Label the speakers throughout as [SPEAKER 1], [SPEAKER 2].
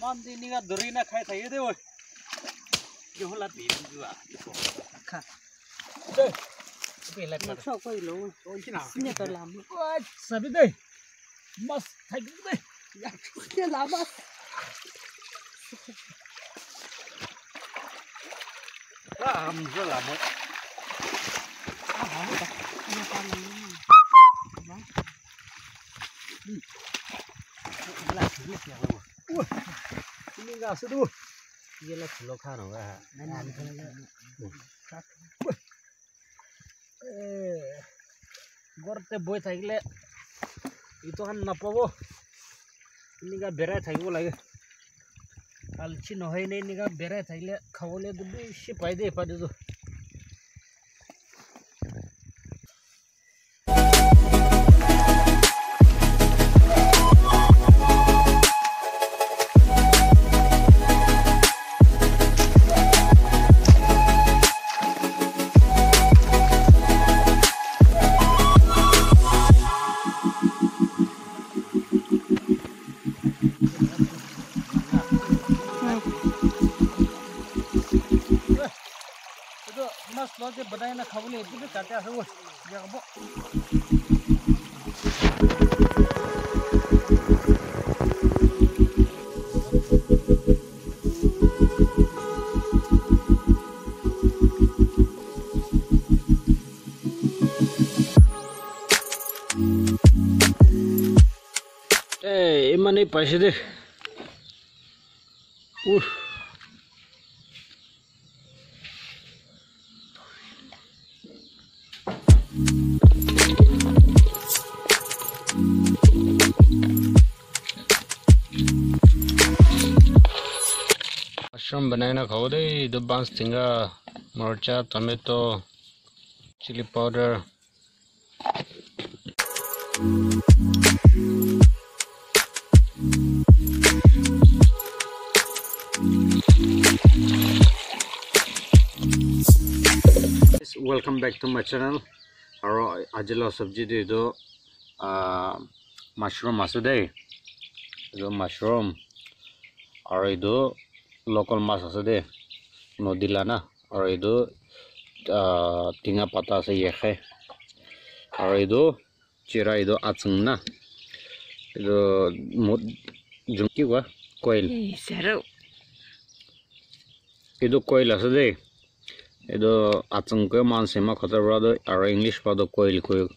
[SPEAKER 1] mandi đi ga duri na khai thai de oi jo hola bi ju a kha de be la pa
[SPEAKER 2] cái koi lo
[SPEAKER 1] oi chi
[SPEAKER 2] na nya ta lam
[SPEAKER 1] oi sabi de mas thai de ya ke la
[SPEAKER 2] mas làm
[SPEAKER 1] rất là mới Hãy subscribe cho kênh Ghiền Mì Gõ Để không bỏ lỡ những video hấp dẫn ये खुल Khan गरते ballet इतना नपब इनका बेरा थक लगे आलसी नहीं इनका बेरा थकले खाले बेसि पाई पाई चाहिँ बताएन
[SPEAKER 3] खा पनि हेर्दै आमा नै पैसा देख ಶಮ್ ಬನಾಯಿನ ಹೌದೇ ಇದು ಬಾನ್ಸ್ ತಿಂಗ ಮೊಳಚ tomato chilli powder welcome back to my channel আৰু আজিলৈ চব্জিটো এইটো মাছৰুম আছে দেই এইটো মাছৰুম আৰু এইটো লোকেল মাছ আছে দেই নদীলা না আৰু এইটো টিঙা পাতা আছে ইয়ে আৰু এইটো চিৰা এইটো আচং না এইটো কি কোৱা কইল এইটো কইল আছে দেই এইটো আচংকৈ মানচিমা খতৰ পৰা আৰু ইংলিছ পাতো কইল কইল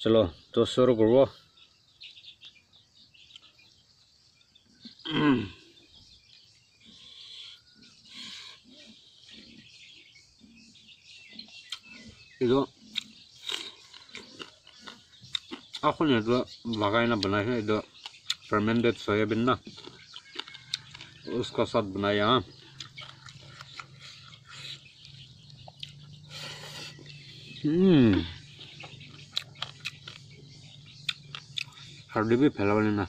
[SPEAKER 3] চলো তো শুৰু কৰবো એ આખું ને તો फर्मेंटेड सोयाबीन ना उसका साथ बनाया हाँ हड्डी भी फैला लेना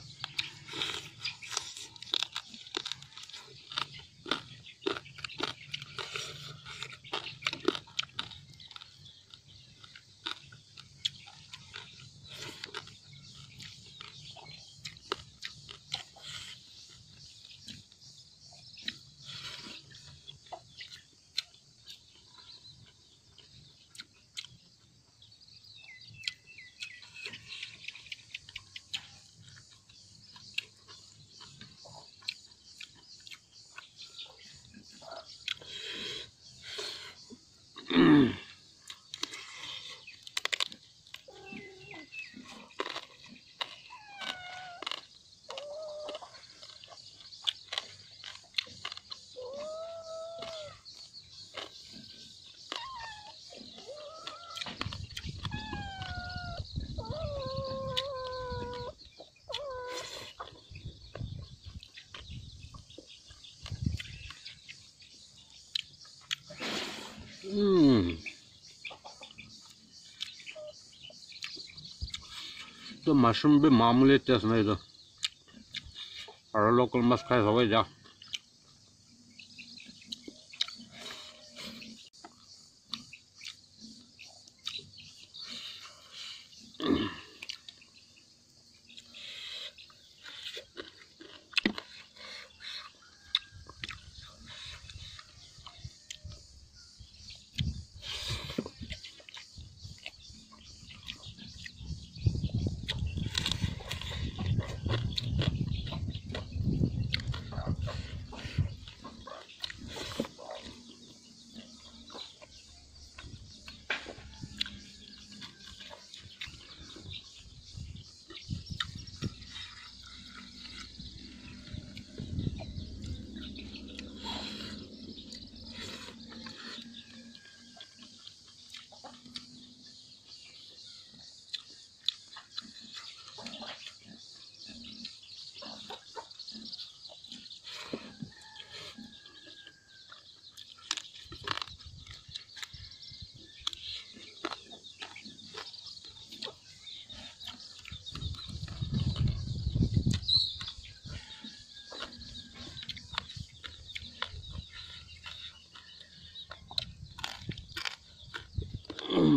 [SPEAKER 3] तो मशरूम भी मामूली टेस्ट नहीं तो और लोकल मस्त खाए सब जा।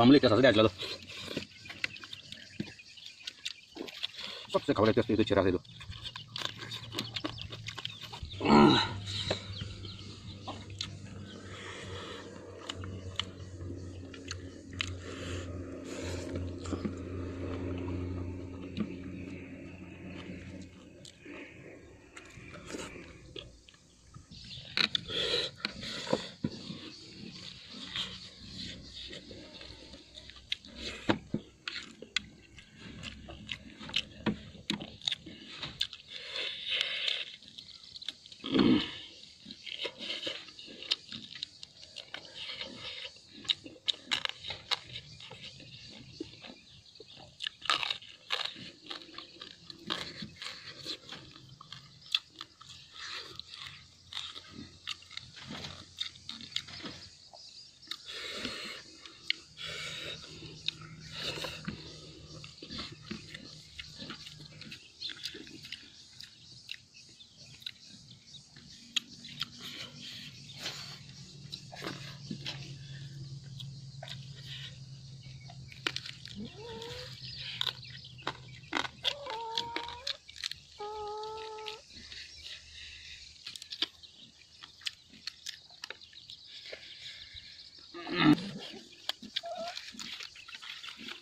[SPEAKER 3] मामूली कैसा चला। लो सबसे खबर है चिरा दे दो।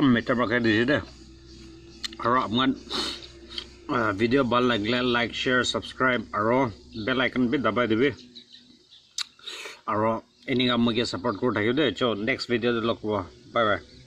[SPEAKER 3] একদম মেটাৰ পকাই দিছে আৰু আপোনাৰ ভিডিঅ' ভাল লাগিলে লাইক শ্বেয়াৰ ছাবস্ক্ৰাইব আৰু বেল আইকন বি দাবাই দিবি আৰু এনেকুৱা মোক ছাপৰ্ট কৰি থাকিব দেই চ' নেক্সট ভিডিঅ'ত লগ পোৱা বাই বাই